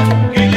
Okay.